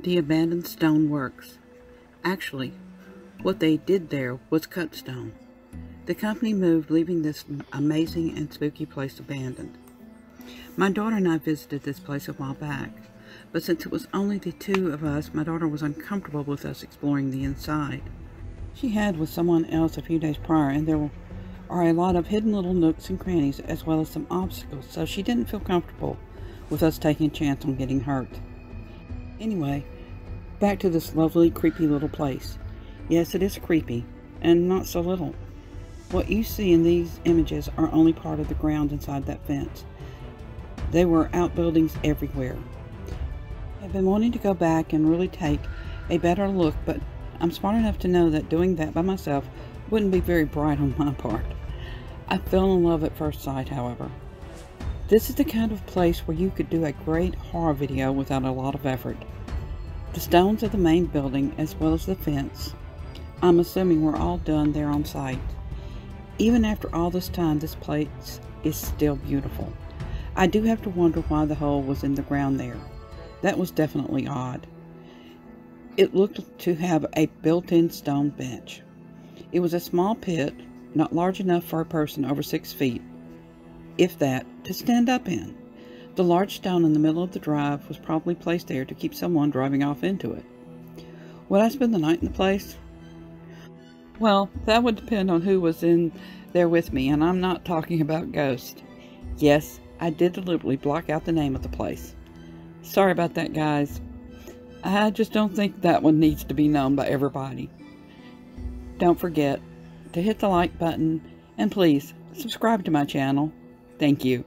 The abandoned stone works. Actually, what they did there was cut stone. The company moved, leaving this amazing and spooky place abandoned. My daughter and I visited this place a while back, but since it was only the two of us, my daughter was uncomfortable with us exploring the inside. She had with someone else a few days prior, and there are a lot of hidden little nooks and crannies, as well as some obstacles, so she didn't feel comfortable with us taking a chance on getting hurt. Anyway, back to this lovely, creepy little place. Yes, it is creepy, and not so little. What you see in these images are only part of the ground inside that fence. There were outbuildings everywhere. I've been wanting to go back and really take a better look, but I'm smart enough to know that doing that by myself wouldn't be very bright on my part. I fell in love at first sight, however. This is the kind of place where you could do a great horror video without a lot of effort. The stones of the main building, as well as the fence, I'm assuming were all done there on site. Even after all this time, this place is still beautiful. I do have to wonder why the hole was in the ground there. That was definitely odd. It looked to have a built-in stone bench. It was a small pit, not large enough for a person over six feet, if that, to stand up in. The large stone in the middle of the drive was probably placed there to keep someone driving off into it. Would I spend the night in the place? Well, that would depend on who was in there with me, and I'm not talking about ghosts. Yes, I did deliberately block out the name of the place. Sorry about that, guys. I just don't think that one needs to be known by everybody. Don't forget to hit the like button and please subscribe to my channel. Thank you.